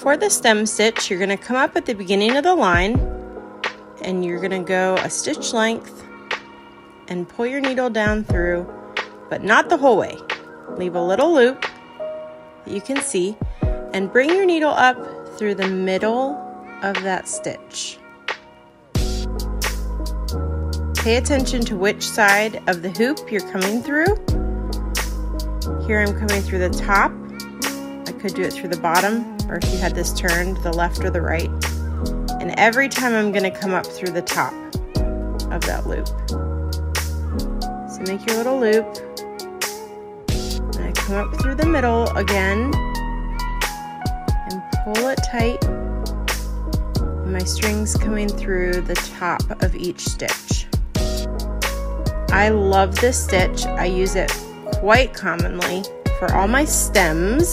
For the stem stitch, you're going to come up at the beginning of the line and you're going to go a stitch length and pull your needle down through, but not the whole way. Leave a little loop that you can see and bring your needle up through the middle of that stitch. Pay attention to which side of the hoop you're coming through. Here I'm coming through the top. I could do it through the bottom, or if you had this turned, the left or the right. And every time I'm gonna come up through the top of that loop. So make your little loop. And I come up through the middle again and pull it tight. And my string's coming through the top of each stitch. I love this stitch. I use it quite commonly for all my stems